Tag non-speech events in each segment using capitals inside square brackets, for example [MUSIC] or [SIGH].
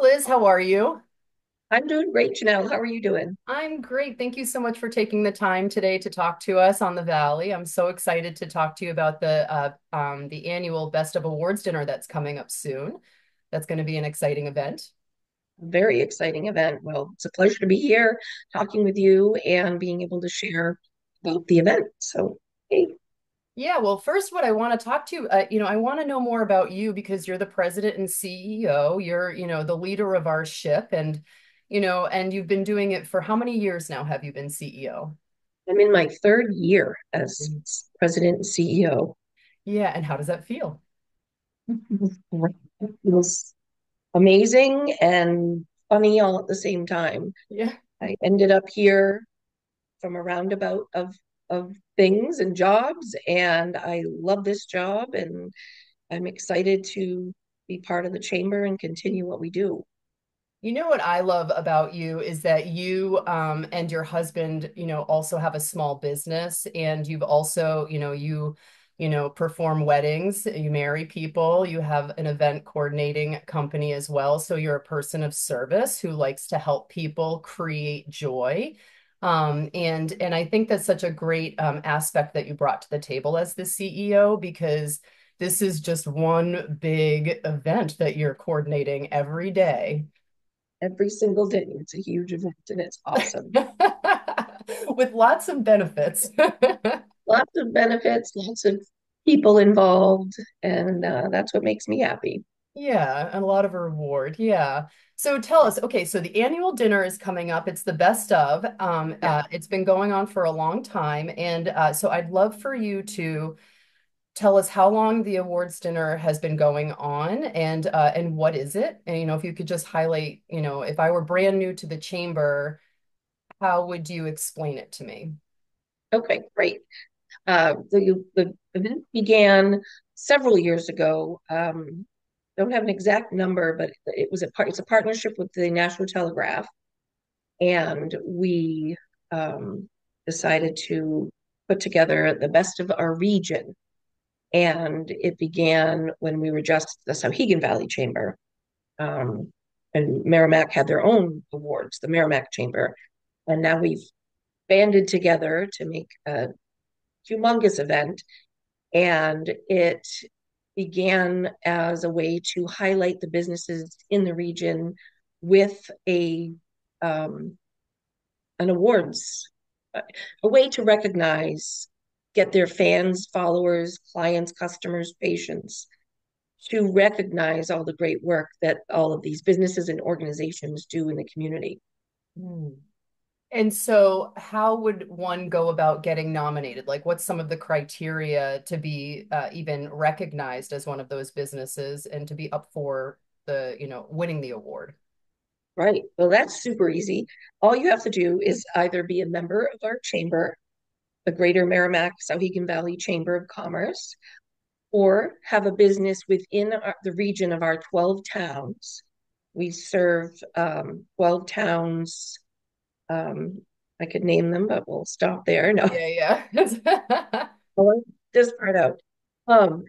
Liz. How are you? I'm doing great, Janelle. How are you doing? I'm great. Thank you so much for taking the time today to talk to us on the Valley. I'm so excited to talk to you about the uh, um, the annual Best of Awards dinner that's coming up soon. That's going to be an exciting event. Very exciting event. Well, it's a pleasure to be here talking with you and being able to share about the event. So, hey, Yeah, well, first, what I want to talk to you, uh, you know, I want to know more about you because you're the president and CEO. You're, you know, the leader of our ship, and you know, and you've been doing it for how many years now have you been CEO? I'm in my third year as president and CEO. Yeah, and how does that feel? It was amazing and funny all at the same time. Yeah. I ended up here from a roundabout of of things and jobs, and I love this job, and I'm excited to be part of the chamber and continue what we do. You know what I love about you is that you um, and your husband, you know, also have a small business, and you've also, you know, you, you know, perform weddings, you marry people, you have an event coordinating company as well. So you're a person of service who likes to help people create joy. Um, and and I think that's such a great um, aspect that you brought to the table as the CEO because this is just one big event that you're coordinating every day. every single day. It's a huge event and it's awesome. [LAUGHS] with lots of benefits. [LAUGHS] Lots of benefits, lots of people involved, and uh, that's what makes me happy. Yeah, and a lot of reward. Yeah. So tell us, okay, so the annual dinner is coming up. It's the best of. Um, Yeah. uh, it's been going on for a long time. And uh, so I'd love for you to tell us how long the awards dinner has been going on and uh, and what is it? And you know, if you could just highlight, you know, if I were brand new to the chamber, how would you explain it to me? Okay, great. Uh, the, the event began several years ago. Um, don't have an exact number, but it was a part. It's a partnership with the Nashua Telegraph, and we um, decided to put together the best of our region. And it began when we were just the Souhegan Valley Chamber. Um, and Merrimack had their own awards, the Merrimack Chamber. And now we've banded together to make a humongous event. And it began as a way to highlight the businesses in the region with a um, an awards, a way to recognize, get their fans, followers, clients, customers, patients to recognize all the great work that all of these businesses and organizations do in the community. Hmm. And so, how would one go about getting nominated? Like, what's some of the criteria to be uh, even recognized as one of those businesses and to be up for the, you know, winning the award? Right. Well, that's super easy. All you have to do is either be a member of our chamber, the Greater Merrimack Souhegan Valley Chamber of Commerce, or have a business within our, the region of our 12 towns. We serve um, 12 towns. Um, I could name them, but we'll stop there. No, Yeah, yeah. I'll this part out. Um,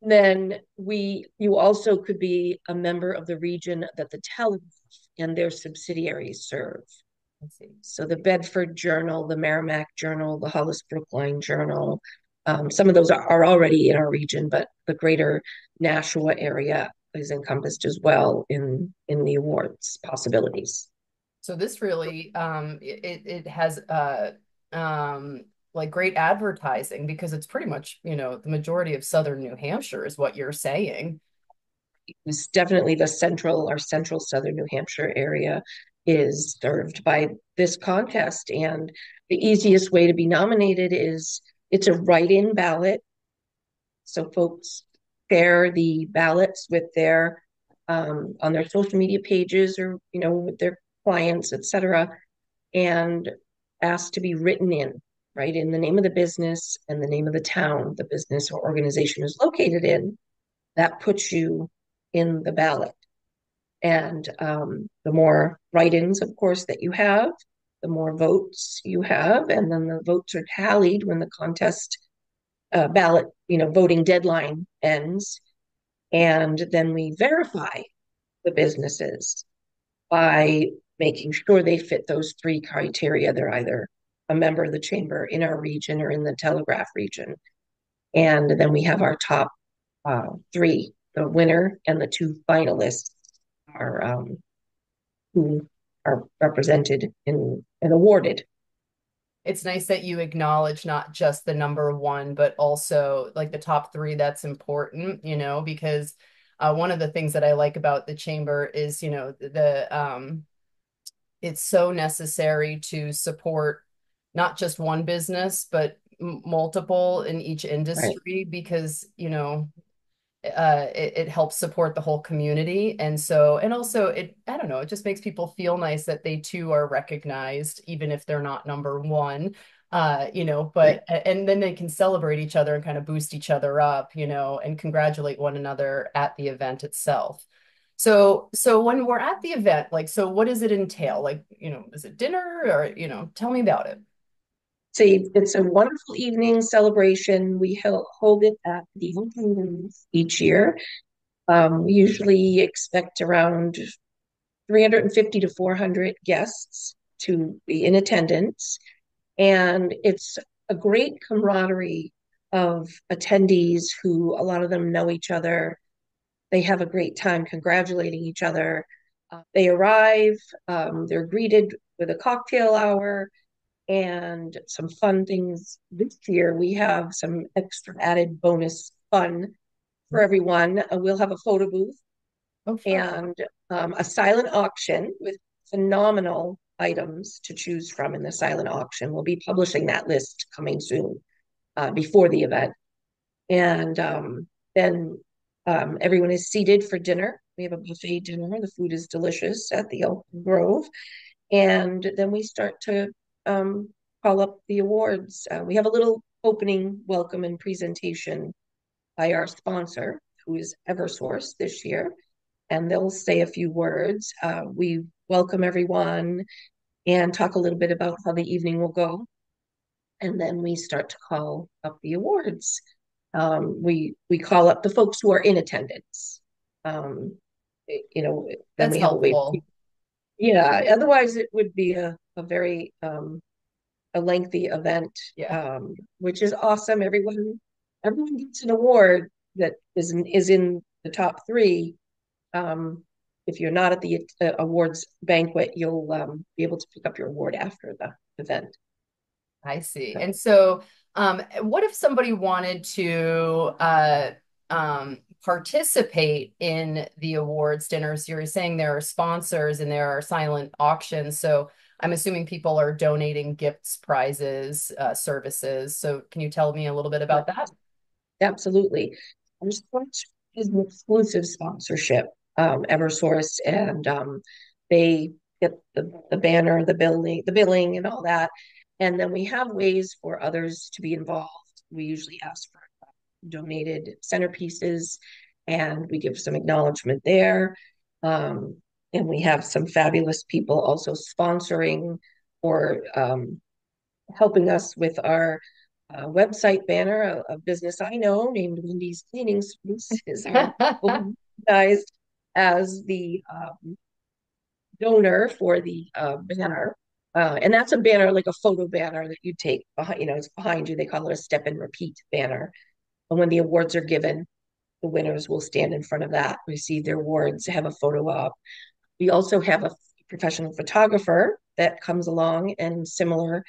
then we, you also could be a member of the region that the Telegraph and their subsidiaries serve. So the Bedford Journal, the Merrimack Journal, the Hollis Brookline Journal, um, some of those are, are already in our region, but the greater Nashua area is encompassed as well in in the awards possibilities. So this really um it it has uh um like great advertising because it's pretty much, you know, the majority of southern New Hampshire is what you're saying. It's definitely the central, our central southern New Hampshire area is served by this contest. And the easiest way to be nominated is it's a write-in ballot. So folks share the ballots with their um, on their social media pages or you know with their clients, etc., and ask to be written in, right, in the name of the business and the name of the town the business or organization is located in. That puts you in the ballot. And um, the more write-ins, of course, that you have, the more votes you have, and then the votes are tallied when the contest uh, ballot, you know, voting deadline ends. And then we verify the businesses by making sure they fit those three criteria. They're either a member of the chamber in our region or in the Telegraph region. And then we have our top uh, three, the winner and the two finalists are um, who are represented in and awarded. It's nice that you acknowledge not just the number one, but also like the top three. That's important, you know, because uh, one of the things that I like about the chamber is, you know, the um, it's so necessary to support not just one business, but multiple in each industry right. because, you know, uh, it, it, helps support the whole community. And so, and also it, I don't know, it just makes people feel nice that they too are recognized, even if they're not number one, uh, you know, but, right. and then they can celebrate each other and kind of boost each other up, you know, and congratulate one another at the event itself. So, so when we're at the event, like, so what does it entail? Like, you know, is it dinner or, you know, tell me about it. So it's a wonderful evening celebration. We hold it at the each year. Um, we usually expect around 350 to 400 guests to be in attendance. And it's a great camaraderie of attendees who a lot of them know each other. They have a great time congratulating each other. Uh, they arrive, um, they're greeted with a cocktail hour and some fun things. This year, we have some extra added bonus fun for everyone. Uh, we'll have a photo booth oh, and um, a silent auction with phenomenal items to choose from in the silent auction. We'll be publishing that list coming soon uh, before the event. And um, then um, everyone is seated for dinner. We have a buffet dinner. The food is delicious at the Elk Grove. And then we start to um, call up the awards. Uh, we have a little opening welcome and presentation by our sponsor, who is Eversource this year, and they'll say a few words. Uh, we welcome everyone and talk a little bit about how the evening will go. And then we start to call up the awards. Um, we we call up the folks who are in attendance. Um, you know, that's helpful. Wait. Yeah, otherwise it would be a a very um, a lengthy event, yeah. um, which is awesome. Everyone everyone gets an award that is in, is in the top three. Um, if you're not at the uh, awards banquet, you'll um, be able to pick up your award after the event. I see. And so, um, what if somebody wanted to uh, um, participate in the awards dinners? You're saying there are sponsors and there are silent auctions. So, I'm assuming people are donating gifts, prizes, uh, services. So can you tell me a little bit about that? Absolutely. Eversource is an exclusive sponsorship, um, Eversource, and um, they get the, the banner, the billing, the billing, and all that. And then we have ways for others to be involved. We usually ask for donated centerpieces, and we give some acknowledgement there. Um, and we have some fabulous people also sponsoring or um, helping us with our uh, website banner. A, a, business I know named Wendy's Cleaning Service is [LAUGHS] recognized as the um, donor for the uh, banner. Uh, and that's a banner, like a photo banner that you take behind, you know, it's behind you. They call it a step and repeat banner. And when the awards are given, the winners will stand in front of that, receive their awards, have a photo op. We also have a professional photographer that comes along and similar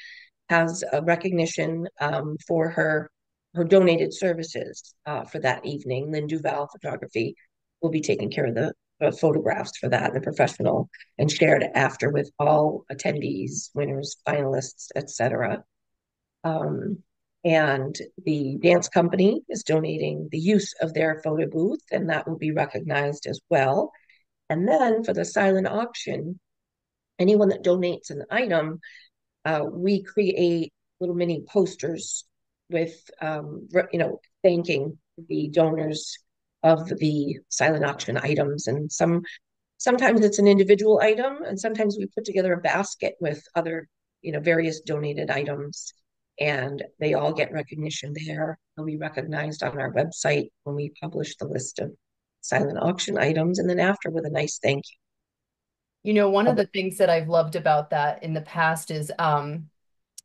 has a recognition um, for her her donated services uh, for that evening. Lynn Duval Photography will be taking care of the uh, photographs for that, the professional, and shared after with all attendees, winners, finalists, etc. Um, and the dance company is donating the use of their photo booth, and that will be recognized as well. And then for the silent auction, anyone that donates an item, uh, we create little mini posters with, um, you know, thanking the donors of the silent auction items. And some, sometimes it's an individual item, and sometimes we put together a basket with other, you know, various donated items. And they all get recognition there. They'll be recognized on our website when we publish the list of silent auction items, and then after with a nice thank you. You know, one of the things that I've loved about that in the past is, um,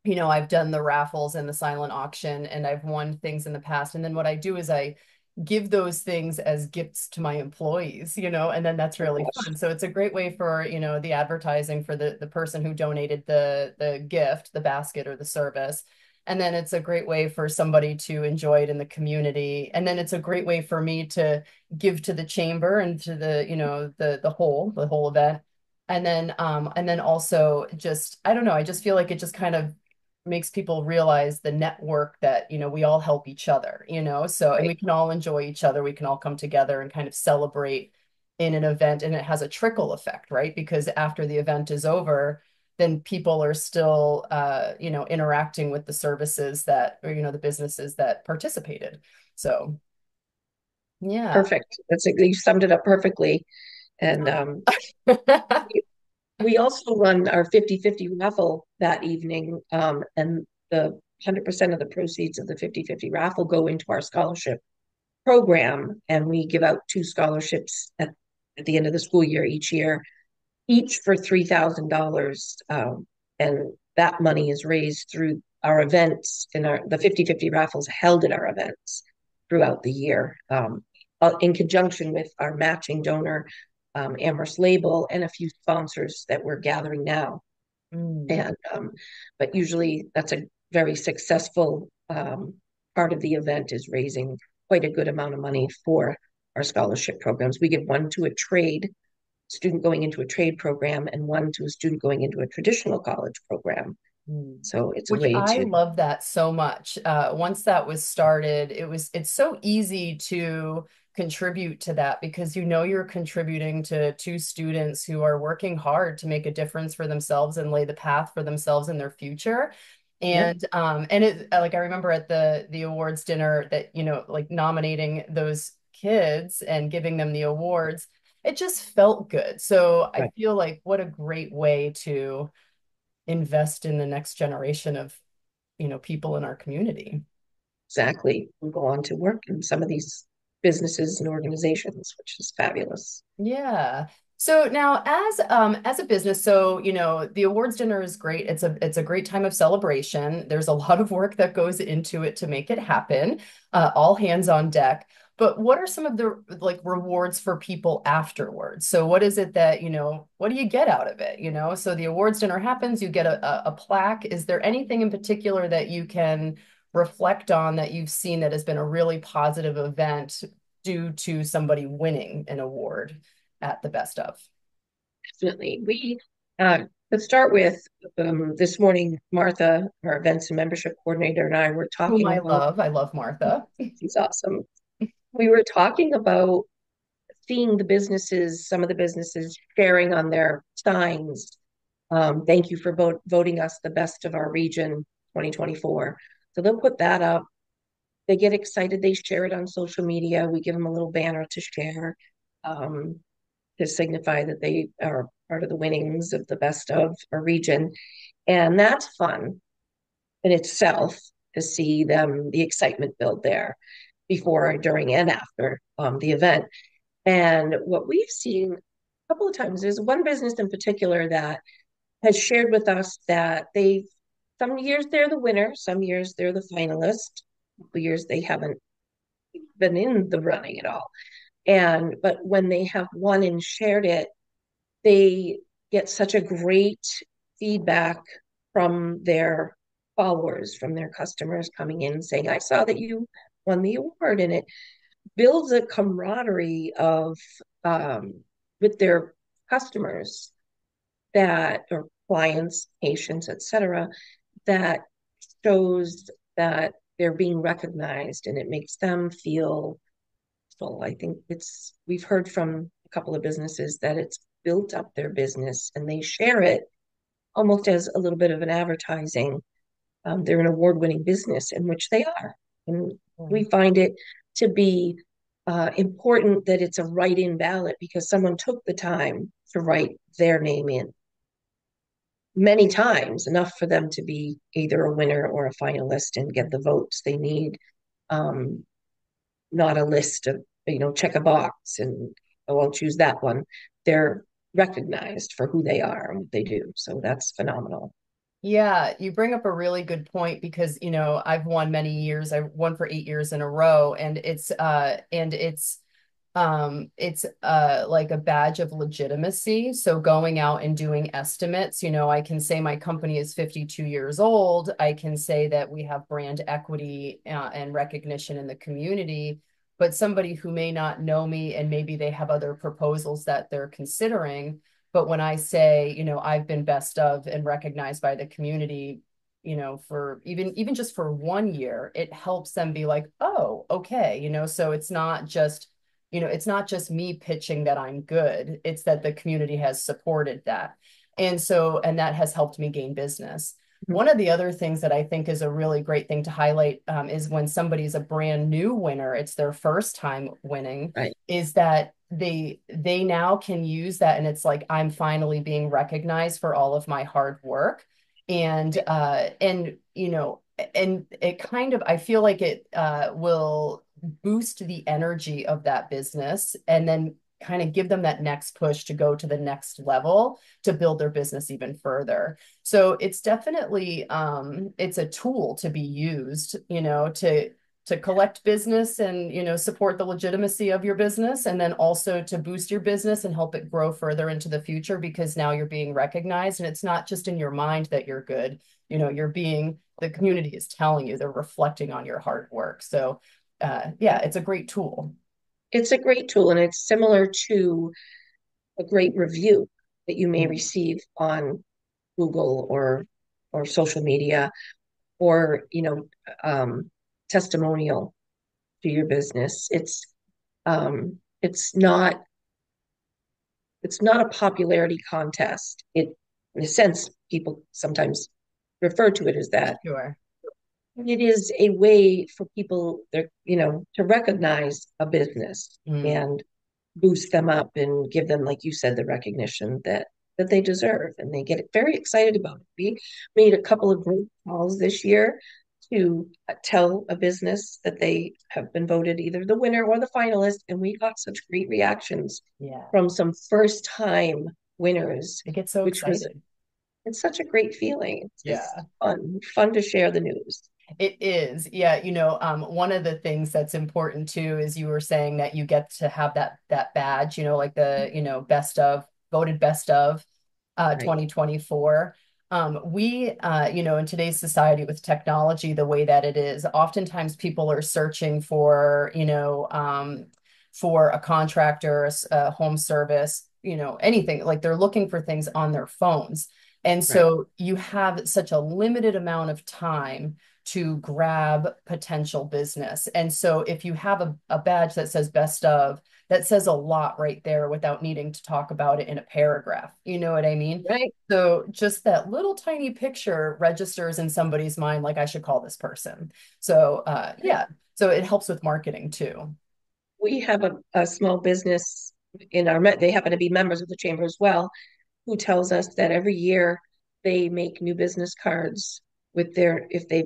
you know, I've done the raffles and the silent auction and I've won things in the past. And then what I do is I give those things as gifts to my employees, you know, and then that's really fun. So it's a great way for, you know, the advertising for the the person who donated the the gift, the basket or the service. And then it's a great way for somebody to enjoy it in the community. And then it's a great way for me to give to the chamber and to the, you know, the the whole, the whole event. And then um and then also just I don't know, I just feel like it just kind of makes people realize the network that you know we all help each other you know? So and we can all enjoy each other. We can all come together and kind of celebrate in an event and it has a trickle effect right? Because after the event is over then people are still uh, you know interacting with the services that or you know the businesses that participated. So yeah. Perfect. That's you summed it up perfectly. And [LAUGHS] um [LAUGHS] we also run our 50-50 raffle that evening um, and the 100% of the proceeds of the 50-50 raffle go into our scholarship program and we give out two scholarships at, at the end of the school year each year each for $3000 um, and that money is raised through our events and our the 50-50 raffles held at our events throughout the year um, uh, in conjunction with our matching donor um, Amherst Label, and a few sponsors that we're gathering now. Mm. And um, but usually that's a very successful um, part of the event is raising quite a good amount of money for our scholarship programs. We give one to a trade student going into a trade program and one to a student going into a traditional college program. Mm. So it's Which a way I to love that so much. Uh, once that was started, it was it's so easy to contribute to that because you know you're contributing to two students who are working hard to make a difference for themselves and lay the path for themselves in their future. And um and it like i remember at the the awards dinner that you know like nominating those kids and giving them the awards it just felt good. So right. i feel like what a great way to invest in the next generation of you know people in our community. Exactly. We go on to work in some of these businesses and organizations, which is fabulous. Yeah. So now as um as a business, so you know, the awards dinner is great. It's a it's a great time of celebration. There's a lot of work that goes into it to make it happen. Uh, all hands on deck. But what are some of the like rewards for people afterwards? So what is it that, you know, what do you get out of it? You know, so the awards dinner happens, you get a, a, a plaque. Is there anything in particular that you can reflect on that you've seen that has been a really positive event due to somebody winning an award at the best of? Definitely. We uh, let's start with um, this morning. Martha, our events and membership coordinator, and I were talking. Whom I about, love. I love Martha. She's awesome. We were talking about seeing the businesses, some of the businesses sharing on their signs. Um, thank you for vote, voting us the best of our region 2024. So they'll put that up. They get excited. They share it on social media. We give them a little banner to share um, to signify that they are part of the winnings of the best of a region. And that's fun in itself to see them, the excitement build there before, during, and after um, the event. And what we've seen a couple of times is one business in particular that has shared with us that they've some years they're the winner, some years they're the finalist, years they haven't been in the running at all. And but when they have won and shared it, they get such a great feedback from their followers, from their customers coming in saying, I saw that you won the award. And it builds a camaraderie of um, with their customers that or clients, patients, etc that shows that they're being recognized and it makes them feel full. I think it's, we've heard from a couple of businesses that it's built up their business and they share it almost as a little bit of an advertising. Um, they're an award winning business, in which they are. And we find it to be uh, important that it's a write in ballot because someone took the time to write their name in many times, enough for them to be either a winner or a finalist and get the votes they need. Um, not a list of you know, check a box and I won't choose that one. They're recognized for who they are and what they do. So that's phenomenal. Yeah, you bring up a really good point because, you know, I've won many years. I won for eight years in a row, and it's uh and it's um it's uh like a badge of legitimacy. So going out and doing estimates, you know, I can say my company is 52 years old. I can say that we have brand equity uh, and recognition in the community. But somebody who may not know me and maybe they have other proposals that they're considering but when I say, you know, I've been best of and recognized by the community, you know, for even even just for one year, it helps them be like, oh, okay, you know, so it's not just, you know, it's not just me pitching that I'm good. It's that the community has supported that. And so, and that has helped me gain business. Mm-hmm. One of the other things that I think is a really great thing to highlight um, is when somebody's a brand new winner, it's their first time winning, right. is that they they now can use that and it's like i'm finally being recognized for all of my hard work and uh and you know and it kind of i feel like it uh will boost the energy of that business and then kind of give them that next push to go to the next level to build their business even further. So it's definitely um it's a tool to be used you know to to collect business and you know support the legitimacy of your business and then also to boost your business and help it grow further into the future because now you're being recognized. And it's not just in your mind that you're good. You know you're being the community is telling you they're reflecting on your hard work. So uh, yeah it's a great tool it's a great tool and it's similar to a great review that you may mm-hmm. receive on google or or social media or you know um, testimonial to your business. It's um, it's not it's not a popularity contest. It, in a sense, people sometimes refer to it as that. Sure. It is a way for people, you know, to recognize a business mm. and boost them up and give them, like you said, the recognition that that they deserve, and they get very excited about it. We made a couple of great calls this year to tell a business that they have been voted either the winner or the finalist. And we got such great reactions yeah. from some first time winners. It gets so excited. Was, it's such a great feeling. It's yeah. fun, fun to share the news. It is. Yeah. You know, um, one of the things that's important too is you were saying that you get to have that that badge, you know, like the, you know, best of voted best of uh, right. 2024 um, we, uh, you know, in today's society with technology, the way that it is, oftentimes people are searching for, you know, um, for a contractor, a, a home service, you know, anything like they're looking for things on their phones. And so right. you have such a limited amount of time to grab potential business. And so if you have a, a badge that says best of, that says a lot right there without needing to talk about it in a paragraph. You know what I mean? Right. So just that little tiny picture registers in somebody's mind like I should call this person. So uh, yeah, so it helps with marketing too. We have a, a small business in our they happen to be members of the chamber as well, who tells us that every year they make new business cards with their if they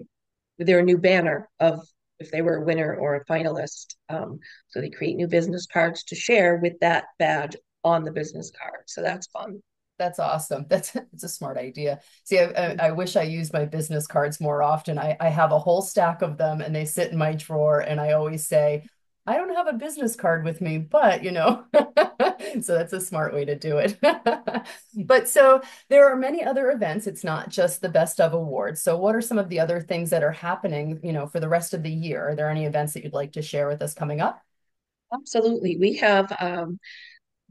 their new banner of if they were a winner or a finalist. Um, so they create new business cards to share with that badge on the business card. So that's fun. That's awesome. That's it's a smart idea. See, I, I, I, wish I used my business cards more often. I, I have a whole stack of them and they sit in my drawer. And I always say, I don't have a business card with me, but you know, [LAUGHS] so that's a smart way to do it. [LAUGHS] but so there are many other events. It's not just the best of awards. So what are some of the other things that are happening, you know, for the rest of the year? Are there any events that you'd like to share with us coming up? Absolutely. We have um,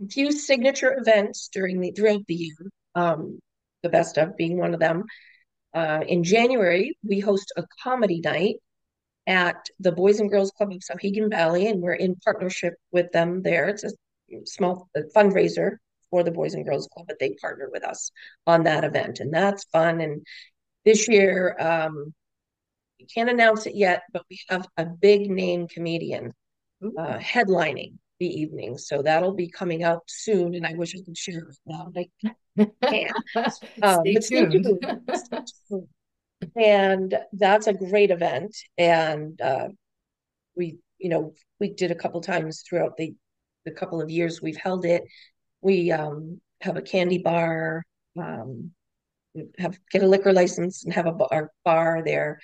a few signature events during the throughout the year. Um, the best of being one of them. Uh, in January, we host a comedy night at the Boys and Girls Club of Souhegan Valley, and we're in partnership with them there. It's a small fundraiser for the Boys and Girls Club, but they partner with us on that event, and that's fun. And this year, um, we can't announce it yet, but we have a big name comedian uh, headlining the evening, so that'll be coming out soon. And I wish I could share it now, but I [LAUGHS] can't. um, stay, tuned. stay tuned and that's a great event and uh, we you know, we did a couple times throughout the the couple of years we've held it. We um, have a candy bar, um, have get a liquor license and have a bar, bar there.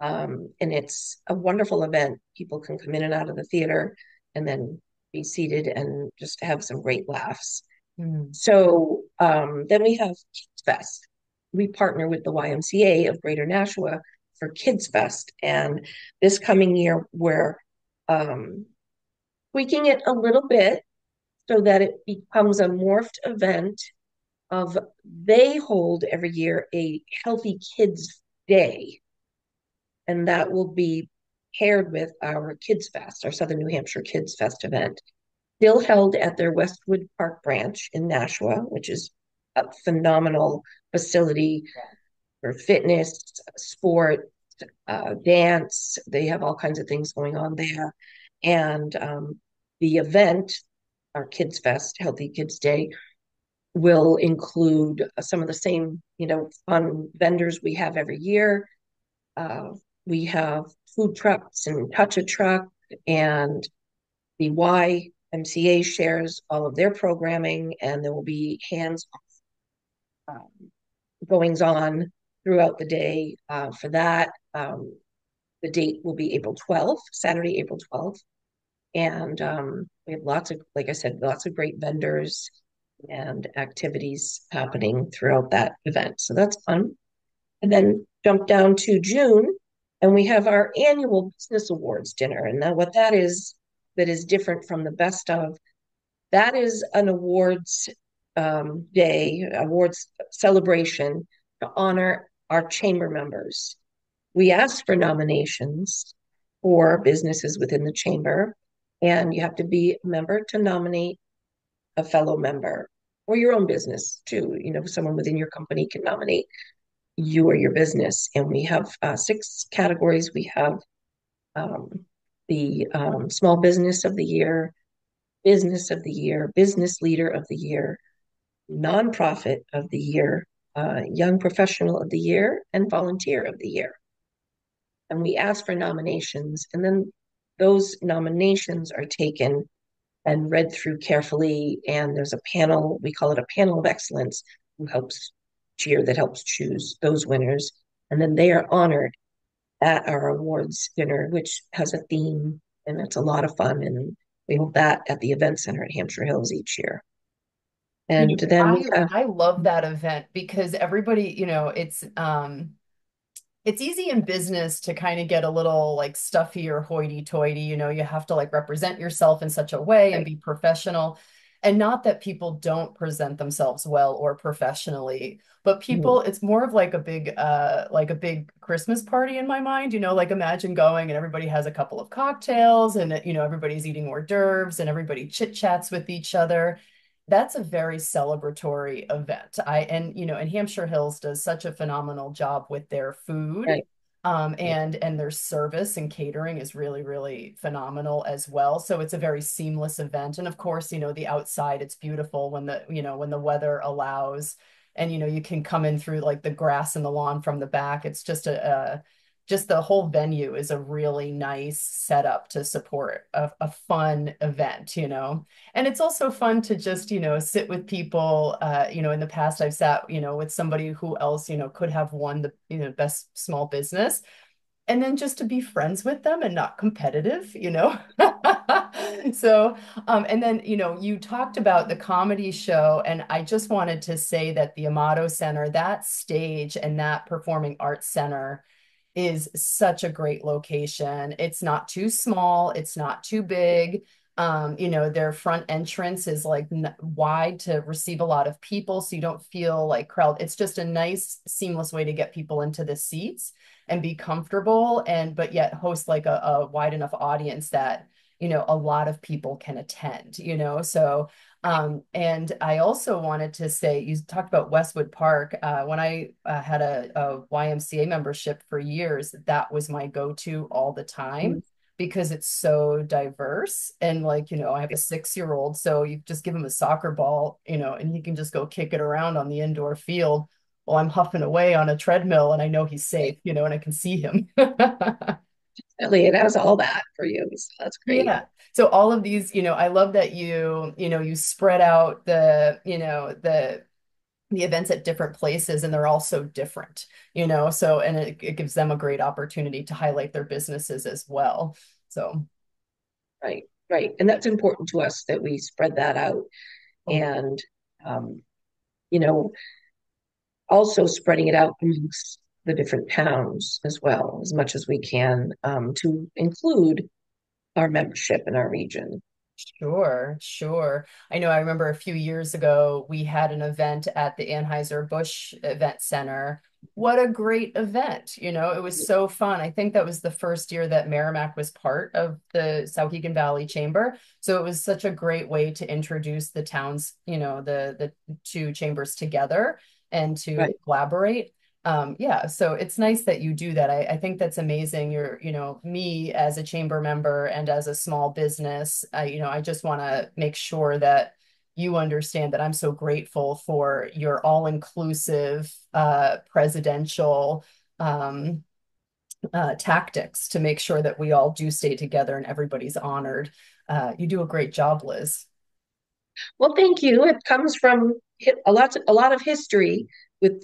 Um, and it's a wonderful event. People can come in and out of the theater and then be seated and just have some great laughs. Mm. So um, then we have Kids Fest. We partner with the YMCA of Greater Nashua for Kids Fest. And this coming year, we're um, tweaking it a little bit so that it becomes a morphed event of they hold every year a healthy kids day and that will be paired with our kids fest our southern new hampshire kids fest event still held at their westwood park branch in nashua which is a phenomenal facility for fitness sport uh, dance they have all kinds of things going on there and um, the event our kids fest healthy kids day will include some of the same, you know, fun vendors we have every year. Uh, we have food trucks and touch a truck, and the YMCA shares all of their programming, and there will be hands um, goings on throughout the day uh, for that. Um, the date will be April 12th, Saturday, April 12th. And um, we have lots of, like I said, lots of great vendors and activities happening throughout that event. So that's fun. And then jump down to June, and we have our annual business awards dinner. And then what that is, that is different from the best of, that is an awards um, day, awards celebration to honor our chamber members. We ask for nominations for businesses within the chamber, and you have to be a member to nominate a fellow member or your own business too. You know, someone within your company can nominate you or your business. And we have uh, six categories. We have um, the um, small business of the year, business of the year, business leader of the year, nonprofit of the year, uh, young professional of the year, and volunteer of the year. And we ask for nominations, and then those nominations are taken and read through carefully. And there's a panel, we call it a panel of excellence, who helps cheer, that helps choose those winners. And then they are honored at our awards dinner, which has a theme and it's a lot of fun. And we hold that at the event center at Hampshire Hills each year. And then I, have, I love that event because everybody, you know, it's um it's easy in business to kind of get a little like stuffy or hoity-toity you know you have to like represent yourself in such a way and be professional. And not that people don't present themselves well or professionally but people mm. it's more of like a big uh like a big christmas party in my mind you know like imagine going and everybody has a couple of cocktails and you know everybody's eating hors d'oeuvres and everybody chit chats with each other that's a very celebratory event. I and you know, and Hampshire Hills does such a phenomenal job with their food. Right. Um, and and their service and catering is really really phenomenal as well so it's a very seamless event and of course you know the outside it's beautiful when the you know when the weather allows and you know you can come in through like the grass and the lawn from the back it's just a, a just the whole venue is a really nice setup to support a, a, fun event, you know. And it's also fun to just, you know, sit with people. Uh, you know, in the past I've sat, you know, with somebody who else, you know, could have won the, you know, best small business. And then just to be friends with them and not competitive, you know. [LAUGHS] so, um, and then, you know, you talked about the comedy show, and I just wanted to say that the Amato Center, that stage and that performing arts center, is such a great location. It's not too small, it's not too big. Um, you know, their front entrance is like wide to receive a lot of people, so you don't feel like crowd. It's just a nice, seamless way to get people into the seats and be comfortable, and but yet host like a, a wide enough audience that you know a lot of people can attend. You know, so um, and I also wanted to say, you talked about Westwood Park. Uh, when I uh, had a, a, YMCA membership for years, that was my go-to all the time mm. because it's so diverse. And like, you know, I have a six-year-old, so you just give him a soccer ball, you know, and he can just go kick it around on the indoor field while I'm huffing away on a treadmill and I know he's safe, you know, and I can see him. [LAUGHS] definitely it has all that for you. So that's great. Yeah. So all of these, you know, I love that you, you know, you spread out the, you know, the the events at different places and they're all so different, you know. So and it, it gives them a great opportunity to highlight their businesses as well. So right, right. And that's important to us that we spread that out. oh, And um, you know, also spreading it out amongst the different towns as well, as much as we can, um, to include our membership in our region. Sure, sure. I know I remember a few years ago we had an event at the Anheuser-Busch Event Center. What a great event. You know, it was so fun. I think that was the first year that Merrimack was part of the Souhegan Valley Chamber. So it was such a great way to introduce the towns, you know, the the two chambers together and to Right. collaborate. Um, yeah, so it's nice that you do that. I, I think that's amazing. You're, you know, me as a chamber member and as a small business, I, you know, I just want to make sure that you understand that I'm so grateful for your all-inclusive uh, presidential um, uh, tactics to make sure that we all do stay together and everybody's honored. Uh, you do a great job, Liz. Well, thank you. It comes from a lot, a lot of history with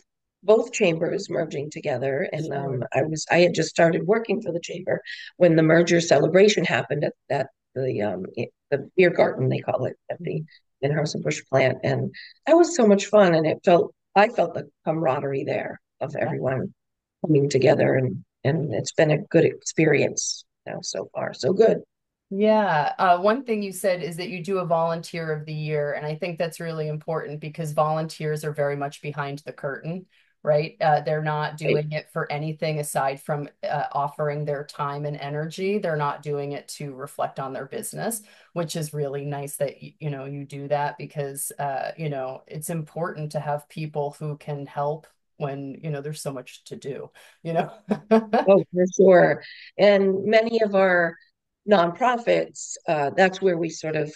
both chambers merging together. And um, I was, I had just started working for the chamber when the merger celebration happened at, at the um, the beer garden they call it at the Anheuser-Busch plant, and that was so much fun. And it felt, I felt the camaraderie there of everyone coming together, and and it's been a good experience now so far. So good. Yeah, uh, one thing you said is that you do a volunteer of the year, and I think that's really important because volunteers are very much behind the curtain, right? Uh, they're not doing it for anything aside from uh, offering their time and energy. They're not doing it to reflect on their business, which is really nice that you, know you do that because uh, you know it's important to have people who can help when you know there's so much to do, you know. [LAUGHS] Oh, for sure. And many of our nonprofits, uh, that's where we sort of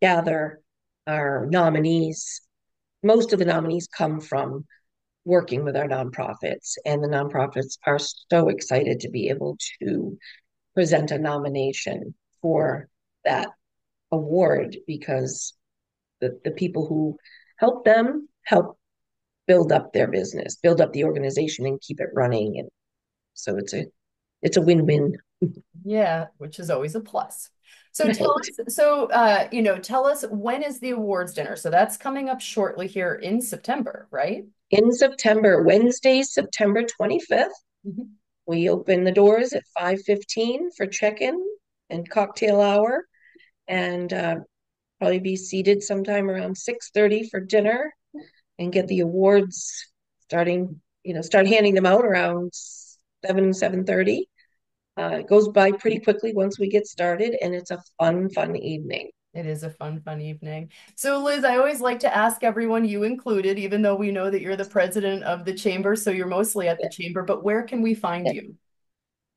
gather our nominees. Most of the nominees come from working with our nonprofits, and the nonprofits are so excited to be able to present a nomination for that award because the, the people who help them help build up their business, build up the organization and keep it running. And so it's a it's a win-win. Yeah, which is always a plus. So tell us, so uh, you know, tell us when is the awards dinner? So that's coming up shortly here in September, right? In September, Wednesday, September 25th, Mhm. we open the doors at 5:15 for check-in and cocktail hour and uh, probably be seated sometime around 6:30 for dinner and get the awards starting, you know, start handing them out around 7, 7:30. Uh, it goes by pretty quickly once we get started, and it's a fun, fun evening. It is a fun, fun evening. So Liz, I always like to ask everyone, you included, even though we know that you're the president of the chamber, so you're mostly at the chamber, but where can we find you?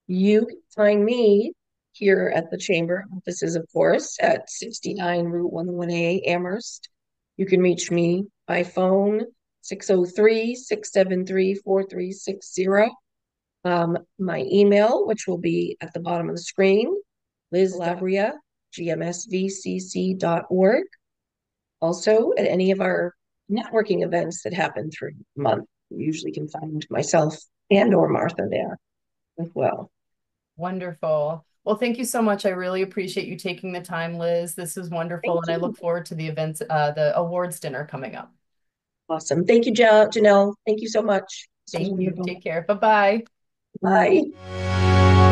You can find me here at the chamber offices, of course, at 69 Route 11A Amherst. You can reach me by phone 603 673 4360. Um, my email, which will be at the bottom of the screen, Liz Labria, gmsvcc.org. Also, at any of our networking events that happen through the month, you usually can find myself and or Martha there as well. Wonderful. Well, thank you so much. I really appreciate you taking the time, Liz. This is wonderful, Thank and I look forward to the events, uh, the awards dinner coming up. Awesome. Thank you, Janelle. Thank you so much. Thank you. Take care. Bye-bye. Bye.